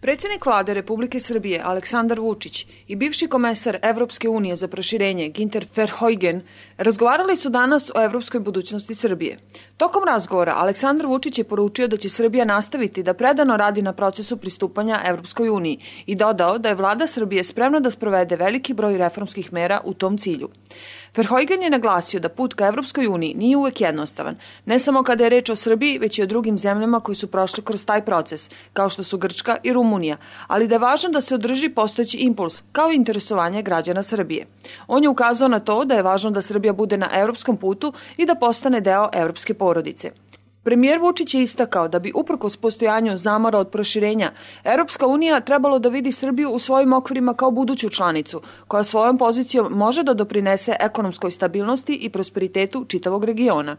Predsednik vlade Republike Srbije Aleksandar Vučić i bivši komesar Evropske unije za proširenje Ginter Verheugen razgovarali su danas o evropskoj budućnosti Srbije. Tokom razgovora Aleksandar Vučić je poručio da će Srbija nastaviti da predano radi na procesu pristupanja Evropskoj uniji i dodao da je vlada Srbije spremna da sprovede veliki broj reformskih mera u tom cilju. Verheugen je naglasio da put ka Evropskoj uniji nije uvek jednostavan, ne samo kada je reč o Srbiji, već i o drugim zemljama koji su prošli kroz taj proces, kao što su Grčka i Rumunija, ali da je važno da se održi postojeći impuls, kao i interesovanje građana Srbije. On je ukazao na to da je važno da Srbija bude na evropskom putu i da postane deo evropske porodice. Premijer Vučić je istakao da bi uprkos postojanju zamora od proširenja, Europska unija trebalo da vidi Srbiju u svojim okvirima kao buduću članicu, koja svojom pozicijom može da doprinese ekonomskoj stabilnosti i prosperitetu čitavog regiona.